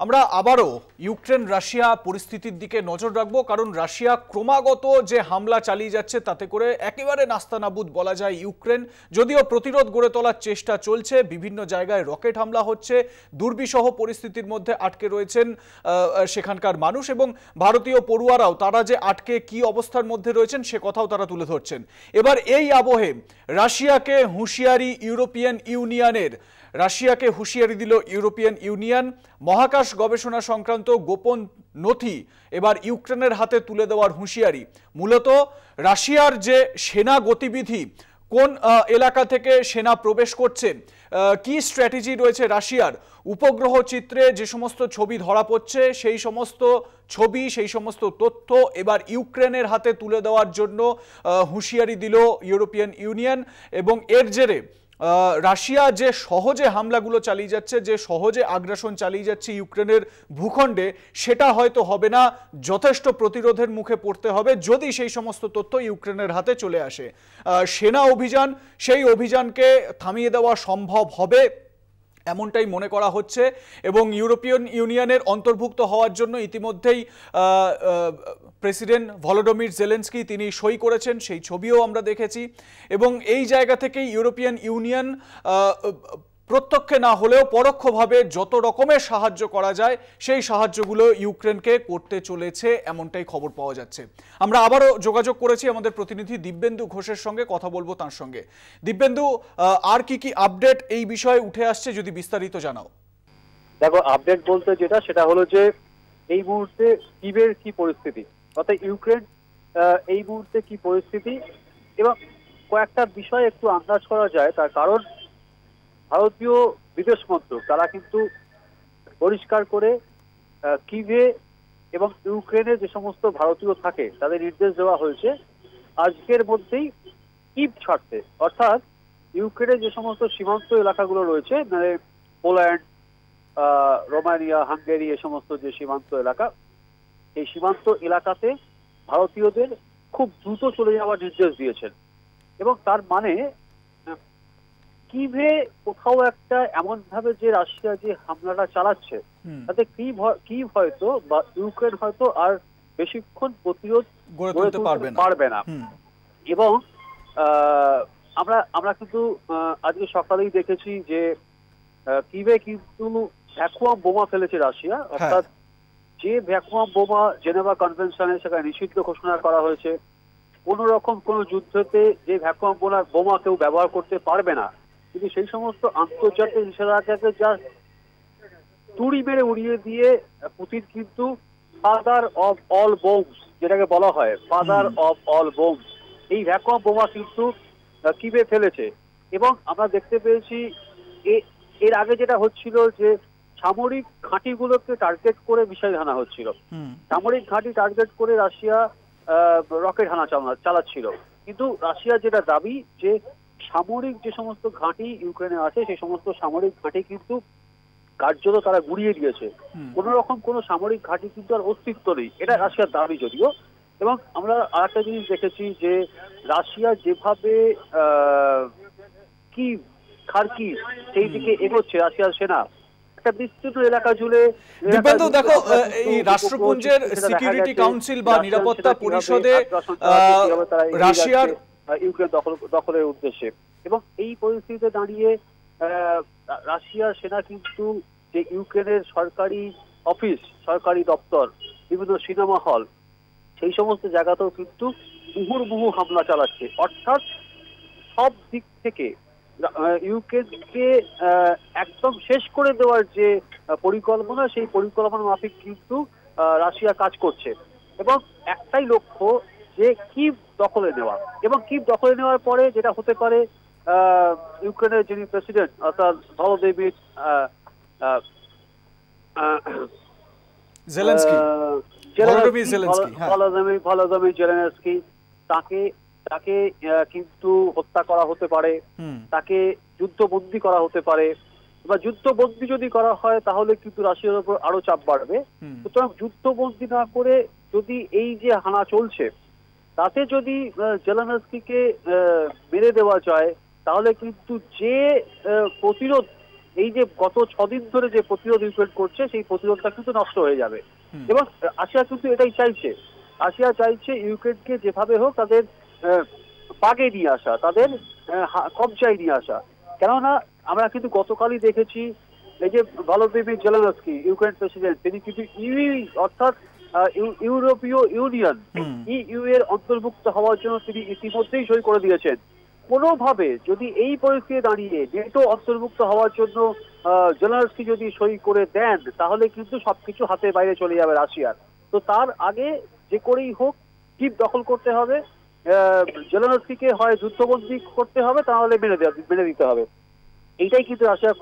আমরা আবারও Ukraine, Russia পরিস্থিতির দিকে নজর রাখব। কারণ রাশিয়া ক্রমাগত যে হামলা চালিয়ে যাচ্ছে, তাতে করে একেবারে নাস্তানাবুদ বলা যায় ইউক্রেন। যদিও প্রতিরোধ গড়ে তোলার চেষ্টা চলছে, বিভিন্ন জায়গায় রকেট হামলা হচ্ছে, দুর্বিষহ পরিস্থিতির মধ্যে আটকে রয়েছেন সেখানকার মানুষ এবং ভারতীয় পড়ুয়ারাও। তারা যে আটকে কি অবস্থার মধ্যে রয়েছেন, সে কথাও তারা তুলে ধরছেন। এবার এই আবহে রাশিয়াকে হুঁশিয়ারি ইউরোপিয়ান ইউনিয়নের রাশিয়াকে হুঁশিয়ারি দিল ইউরোপিয়ান ইউনিয়ন। মহাকাশ গবেষণা সংক্রান্ত গোপন নথি এবার ইউক্রেনের হাতে তুলে দেওয়ার হুঁশিয়ারি। মূলত রাশিয়ার যে সেনা গতিবিধি, কোন এলাকা থেকে সেনা প্রবেশ করছে কি স্ট্র্যাটেজি রয়েছে রাশিয়ার, উপগ্রহ চিত্রে যে সমস্ত ছবি ধরা পড়ছে, সেই সমস্ত ছবি, সেই সমস্ত তথ্য এবার ইউক্রেনের হাতে তুলে দেওয়ার জন্য হুঁশিয়ারি দিল ইউরোপিয়ান ইউনিয়ন। এবং এর জেরে রাশিয়া যে সহজে হামলাগুলো চালিয়ে যাচ্ছে, যে সহজে আগ্রাসন চালিয়ে যাচ্ছে ইউক্রেনের ভূখণ্ডে, সেটা হয়তো হবে না। যথেষ্ট প্রতিরোধের মুখে পড়তে হবে যদি সেই সমস্ত তথ্য ইউক্রেনের হাতে চলে আসে। সেনা অভিযান, সেই অভিযানকে থামিয়ে দেওয়া সম্ভব হবে। এমনটাই মনে করা হচ্ছে এবং ইউরোপিয়ান ইউনিয়নের অন্তর্ভুক্ত হওয়ার জন্য ইতিমধ্যেই প্রেসিডেন্ট ভলোডোমির জেলেন্সকি তিনি সই করেছেন, সেই ছবিও আমরা দেখেছি এবং এই জায়গা থেকেই ইউরোপিয়ান ইউনিয়ন প্রত্যক্ষে না হলেও পরোক্ষভাবে যত রকমের সাহায্য করা যায়, সেই সাহায্যগুলো ইউক্রেনকে করতে চলেছে এমনটাই খবর পাওয়া যাচ্ছে। আমরা আবারও যোগাযোগ করেছি আমাদের প্রতিনিধি দিব্যেন্দু ঘোষের সঙ্গে, কথা বলব তার সঙ্গে। দিব্যেন্দু আর কি কি আপডেট এই বিষয়ে উঠে আসছে যদি বিস্তারিত জানাও? দেখো আপডেট বলতে যেটা, সেটা হলো যে এই মুহূর্তে কিবের কি পরিস্থিতি? অর্থাৎ ইউক্রেন এই মুহূর্তে কি পরিস্থিতি? এবং কয়েকটা বিষয় একটু আন্দাজ করা যায়, তার কারণ ভারতীয় বিদেশ মন্ত্রক, তারা কিন্তু পরিষ্কার করে কিভে এবং ইউক্রেনে যে সমস্ত ভারতীয় থাকে, তাদের নির্দেশ দেওয়া হয়েছে। আজকের মধ্যেই কিপ ছাড়তে, অর্থাৎ ইউক্রেনের যে সমস্ত সীমান্ত এলাকাগুলো রয়েছে মানে পোল্যান্ড রোমানিয়া, হাঙ্গেরি, এ সমস্ত যে সীমান্ত এলাকা, এই সীমান্ত এলাকাতে ভারতীয়দের খুব দ্রুত চলে যাওয়ার নির্দেশ দিয়েছেন। এবং তার মানে কিভে কোথাও একটা এমন ভাবে যে রাশিয়া যে হামলাটা চালাচ্ছে তাতে কি কি হয়তো বা ইউক্রেন হয়তো আর বেশিক্ষণ প্রতিরোধ পারবে না। এবং আমরা আমরা কিন্তু আজকে সকালেই দেখেছি যে কিভে কিন্তু ভ্যাকুয়াম বোমা ফেলেছে রাশিয়া হ্যাঁ। অর্থাৎ যে ভ্যাকুয়াম বোমা জেনেভা কনভেনশনে সেখানে নিষিদ্ধ ঘোষণা করা হয়েছে কোন রকম কোন যুদ্ধতে যে ভ্যাকুয়াম বোমা কেউ ব্যবহার করতে পারবে না। কিন্তু সেই সমস্ত আন্তর্জাতিক নিষেধাজ্ঞাকে যা তুড়ি মেরে উড়িয়ে দিয়ে পুতিন কিন্তু ফাদার অফ অল বোমস যেটাকে বলা হয় ফাদার অফ অল বোমস এই ভ্যাকুয়াম বোমা কিন্তু কিবে ফেলেছে? এবং আমরা দেখতে পেয়েছি এর আগে যেটা হচ্ছিল যে সামরিক ঘাঁটিগুলোকে টার্গেট করে মিসাইল হানা হচ্ছিল সামরিক ঘাঁটি টার্গেট করে রাশিয়া রকেট হানা চালাচ্ছিল। কিন্তু রাশিয়া যেটা দাবি যে সামরিক যে সমস্ত ঘাঁটি ইউক্রেনে আছে সেই সমস্ত সামরিক ঘাঁটি কিন্তু কার্যত তারা গুড়িয়ে দিয়েছে। কোন রকম কোন সামরিক ঘাঁটি কিন্তু আর অস্তিত্ব নেই। এটা রাশিয়ার দাবি যদিও। এবং আমরা আর একটা জিনিস দেখেছি যে রাশিয়া যেভাবে কি খারকি সেই দিকে এগোচ্ছে রাশিয়ার সেনা। একটা বিস্তৃত এলাকা জুড়ে দেখো এই রাষ্ট্রপুঞ্জের সিকিউরিটি কাউন্সিল বা নিরাপত্তা পরিষদে রাশিয়ার ইউক্রেন দখল, দখলের উদ্দেশ্যে। এবং এই পরিস্থিতিতে দাঁড়িয়ে রাশিয়ার সেনা কিন্তু যে ইউক্রেনের সরকারি অফিস, সরকারি দপ্তর, বিভিন্ন সিনেমা হল, সেই সমস্ত জায়গাতেও কিন্তু মুহুর্মুহু হামলা চালাচ্ছে। অর্থাৎ সব দিক থেকে ইউক্রেনকে একদম শেষ করে দেওয়ার যে পরিকল্পনা, সেই পরিকল্পনা মাফিক কিন্তু রাশিয়া কাজ করছে। এবং একটাই লক্ষ্য যে কিভ দখলে নেওয়া। এবং কিভ দখলে নেওয়ার পরে যেটা হতে পারে ইউক্রেনের যিনি প্রেসিডেন্ট অর্থাৎ ভলোদিমির তাকে তাকে কিন্তু হত্যা করা হতে পারে তাকে যুদ্ধবন্দী করা হতে পারে। বা যুদ্ধবন্দী যদি করা হয় তাহলে কিন্তু রাশিয়ার উপর আরও চাপ বাড়বে। সুতরাং যুদ্ধবন্দী না করে যদি এই যে হানা চলছে তাতে যদি জেলানস্কিকে মেরে দেওয়া যায় তাহলে কিন্তু যে প্রতিরোধ এই যে গত ছদিন ধরে যে প্রতিরোধ ইউক্রেন করছে সেই প্রতিরোধটা কিন্তু নষ্ট হয়ে যাবে। এবং রাশিয়া কিন্তু এটাই চাইছে। রাশিয়া চাইছে ইউক্রেনকে যেভাবে হোক তাদের পাগে নিয়ে আসা তাদের কবজায় নিয়ে আসা। কেননা আমরা কিন্তু গতকালই দেখেছি এই যে ভালো ভলোদিমির জেলেনস্কি ইউক্রেন প্রেসিডেন্ট তিনি কিন্তু ইউ অর্থাৎ ইউরোপীয় ইউনিয়ন ইউ এর অন্তর্ভুক্ত হওয়ার জন্য তিনি ইতিমধ্যেই সই করে দিয়েছেন। কোনোভাবে যদি এই পরিস্থিতি দাঁড়িয়ে নেটো অন্তর্ভুক্ত হওয়ার জন্য আহ, জেলেনস্কি যদি সই করে দেন তাহলে কিন্তু সবকিছু হাতে বাইরে চলে যাবে রাশিয়ার। তো তার আগে যে করেই হোক কিপ দখল করতে হবে। আহ, জেলেনস্কিকে হয় যুদ্ধবন্দী করতে হবে তাহলে মেনে মেনে দিতে হবে। এইটাই কিন্তু রাশিয়া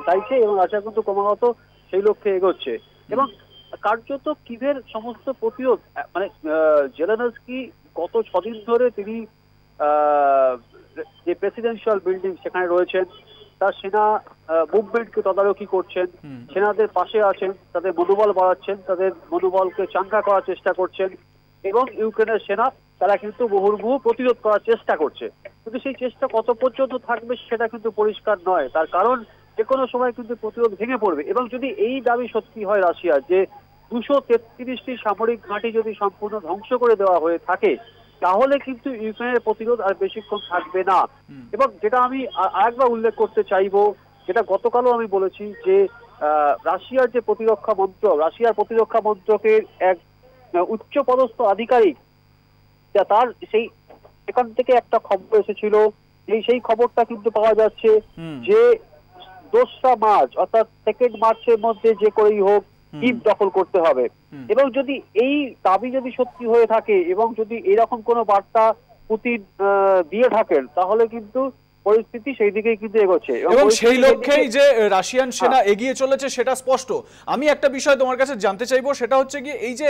চাইছে এবং রাশিয়া কিন্তু ক্রমাগত সেই লক্ষ্যে এগোচ্ছে। এবং কার্যত কিভের সমস্ত প্রতিরোধ মানে জেলেনস্কি গত ছদিন ধরে তিনি যে প্রেসিডেন্সিয়াল বিল্ডিং সেখানে রয়েছেন তার সেনা মুভমেন্টকে তদারকি করছেন সেনাদের পাশে আছেন তাদের মনোবল বাড়াচ্ছেন তাদের মনোবলকে চাঙ্গা করার চেষ্টা করছেন এবং ইউক্রেনের সেনা তারা কিন্তু মুহুর্মুহু প্রতিরোধ করার চেষ্টা করছে। কিন্তু সেই চেষ্টা কত পর্যন্ত থাকবে সেটা কিন্তু পরিষ্কার নয়। তার কারণ যে কোনো সময় কিন্তু প্রতিরোধ ভেঙে পড়বে। এবং যদি এই দাবি সত্যি হয় রাশিয়ার যে দুশো তেত্রিশটি সামরিক ঘাঁটি যদি সম্পূর্ণ ধ্বংস করে দেওয়া হয়ে থাকে তাহলে কিন্তু ইউক্রেনের প্রতিরোধ আর বেশিক্ষণ থাকবে না। এবং যেটা আমি আরেকবার উল্লেখ করতে চাইব যেটা গতকালও আমি বলেছি যে আহ, রাশিয়ার যে প্রতিরক্ষা মন্ত্রক রাশিয়ার প্রতিরক্ষা মন্ত্রকের এক উচ্চ পদস্থ আধিকারিক তার সেই এখান থেকে একটা খবর এসেছিল সেই খবরটা কিন্তু পাওয়া যাচ্ছে যে দোসরা মার্চ অর্থাৎ সেকেন্ড মার্চের মধ্যে যে করেই হোক হুম। দখল করতে হবে এবং যদি এই দাবি যদি সত্যি হয়ে থাকে এবং যদি এরকম কোনো বার্তা পুতিন আহ, দিয়ে থাকেন তাহলে কিন্তু পরিস্থিতি সেই দিকেই কিন্তু এগোচ্ছে। এবং সেই লক্ষ্যেই যে রাশিয়ান সেনা এগিয়ে চলেছে সেটা স্পষ্ট। আমি একটা বিষয় তোমার কাছে জানতে চাইব সেটা হচ্ছে কি এই যে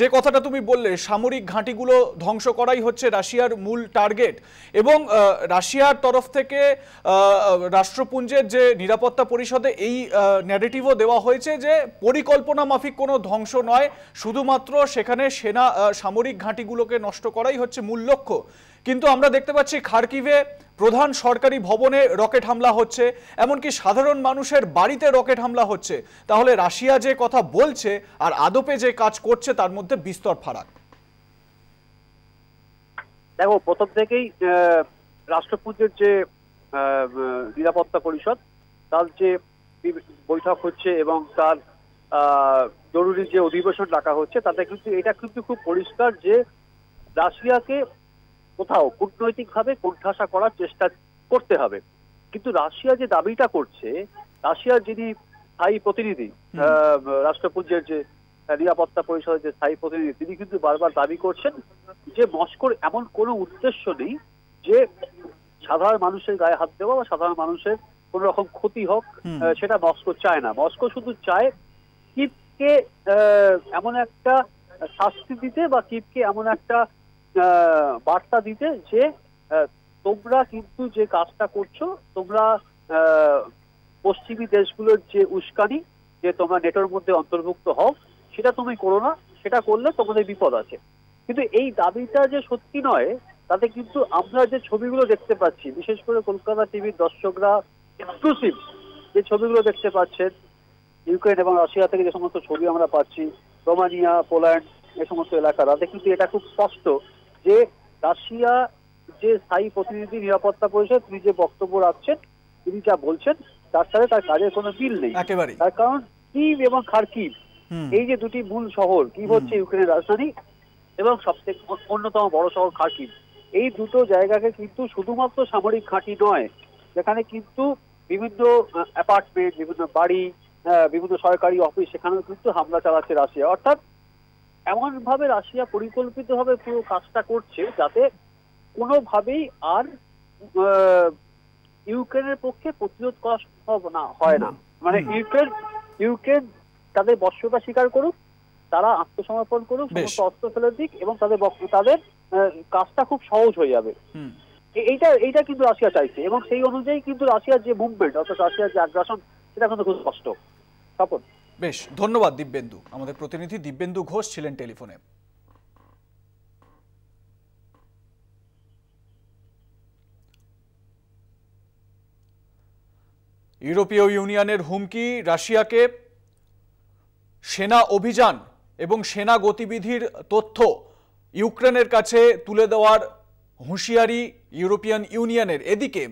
যে কথাটা তুমি বললে সামরিক ঘাঁটিগুলো ধ্বংস করাই হচ্ছে রাশিয়ার মূল টার্গেট। এবং রাশিয়ার তরফ থেকে আহ, রাষ্ট্রপুঞ্জের যে নিরাপত্তা পরিষদে এই ন্যারেটিভও দেওয়া হয়েছে যে পরিকল্পনা মাফিক কোনো ধ্বংস নয় শুধুমাত্র সেখানে সেনা সামরিক ঘাঁটিগুলোকে নষ্ট করাই হচ্ছে মূল লক্ষ্য। কিন্তু আমরা দেখতে পাচ্ছি খার্কিভে প্রধান সরকারি ভবনে রকেট হামলা হচ্ছে, এমনকি সাধারণ মানুষের বাড়িতে রকেট হামলা হচ্ছে। তাহলে রাশিয়া যে কথা বলছে আর আদপে যে কাজ করছে, তার মধ্যে বিস্তর ফারাক। দেখো, প্রথম থেকেই রাষ্ট্রপুঞ্জের যে নিরাপত্তা পরিষদ, তার যে বৈঠক হচ্ছে এবং তার জরুরি যে অধিবেশন ডাকা হচ্ছে, তাতে কিন্তু, এটা কিন্তু খুব পরিষ্কার যে রাশিয়াকে কোথাও কূটনৈতিকভাবে কোণঠাসা করার চেষ্টা করতে হবে। কিন্তু রাশিয়া যে দাবিটা করছে রাশিয়ার যিনি স্থায়ী প্রতিনিধি রাষ্ট্রপুঞ্জের যে নিরাপত্তা পরিষদের যে স্থায়ী প্রতিনিধি তিনি কিন্তু বারবার দাবি করছেন যে মস্কোর এমন কোনো উদ্দেশ্য নেই যে সাধারণ মানুষের গায়ে হাত দেওয়া বা সাধারণ মানুষের কোন রকম ক্ষতি হোক সেটা মস্কো চায় না। মস্কো শুধু চায় কিপকে আহ, এমন একটা শাস্তি দিতে বা কিপকে এমন একটা বার্তা দিতে যে তোমরা কিন্তু যে কাজটা করছ, তোমরা পশ্চিমী দেশগুলোর যে উস্কানি, যে তোমরা নেটোর মধ্যে অন্তর্ভুক্ত হও, সেটা তুমি করো না, সেটা করলে তোমাদের বিপদ আছে। কিন্তু এই দাবিটা যে সত্যি নয়, তাতে কিন্তু আমরা যে ছবিগুলো দেখতে পাচ্ছি, বিশেষ করে কলকাতা টিভির দর্শকরা এক্সক্লুসিভ যে ছবিগুলো দেখতে পাচ্ছেন, ইউক্রেন এবং রাশিয়া থেকে যে সমস্ত ছবি আমরা পাচ্ছি, রোমানিয়া, পোল্যান্ড, এ সমস্ত এলাকা, তাতে কিন্তু এটা খুব স্পষ্ট যে রাশিয়া যে স্থায়ী প্রতিনিধি নিরাপত্তা পরিষদ তিনি যে বক্তব্য রাখছেন তিনি যা বলছেন তার সাথে তার কাজের কোনো মিল নেই। তার কারণ কিভ এবং খার্কিভ এই যে দুটি মূল শহর কিভ হচ্ছে ইউক্রেনের রাজধানী এবং সবথেকে অন্যতম বড় শহর খার্কিভ এই দুটো জায়গাকে কিন্তু শুধুমাত্র সামরিক ঘাঁটি নয় যেখানে কিন্তু বিভিন্ন অ্যাপার্টমেন্ট বিভিন্ন বাড়ি বিভিন্ন সরকারি অফিস সেখানেও কিন্তু হামলা চালাচ্ছে রাশিয়া। অর্থাৎ এমন ভাবে রাশিয়া পরিকল্পিতভাবে পুরো কাজটা করছে যাতে কোনোভাবেই আর ইউক্রেনের পক্ষে প্রতিরোধ করা সম্ভব না হয় না। মানে ইউক্রেন ইউক্রেন তাদের বর্ষতা স্বীকার করুক তারা আত্মসমর্পণ করুক সমস্ত অস্ত্র ফেলে দিক এবং তাদের তাদের কাজটা খুব সহজ হয়ে যাবে। এইটা এইটা কিন্তু রাশিয়া চাইছে এবং সেই অনুযায়ী কিন্তু রাশিয়ার যে মুভমেন্ট অর্থাৎ রাশিয়ার যে আগ্রাসন সেটা কিন্তু খুব স্পষ্ট। স্থাপন বেশ, ধন্যবাদ দিব্যেন্দু। আমাদের প্রতিনিধি দিব্যেন্দু ঘোষ ছিলেন টেলিফোনে। ইউরোপীয় ইউনিয়নের হুমকি, রাশিয়াকে সেনা অভিযান এবং সেনা গতিবিধির তথ্য ইউক্রেনের কাছে তুলে দেওয়ার হুঁশিয়ারি ইউরোপিয়ান ইউনিয়নের। এদিকে,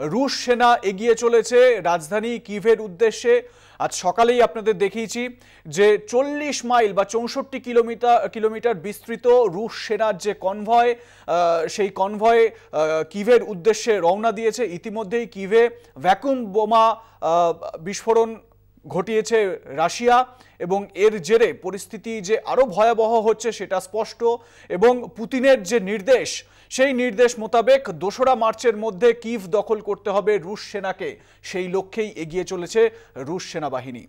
রুশ সেনা এগিয়ে চলেছে রাজধানী কিভের উদ্দেশ্যে। আজ সকালেই আপনাদের দেখিয়েছি যে চল্লিশ মাইল বা চৌষট্টি কিলোমিটার কিলোমিটার বিস্তৃত রুশ সেনার যে কনভয় সেই কনভয় কিভের উদ্দেশ্যে রওনা দিয়েছে। ইতিমধ্যেই কিভে ভ্যাকুম বোমা বিস্ফোরণ ঘটিয়েছে রাশিয়া এবং এর জেরে পরিস্থিতি যে আরও ভয়াবহ হচ্ছে সেটা স্পষ্ট এবং পুতিনের যে নির্দেশ, সেই নির্দেশ মোতাবেক দোসরা মার্চের মধ্যে কিভ দখল করতে হবে রুশ সেনাকে। সেই লক্ষ্যেই এগিয়ে চলেছে রুশ সেনাবাহিনী।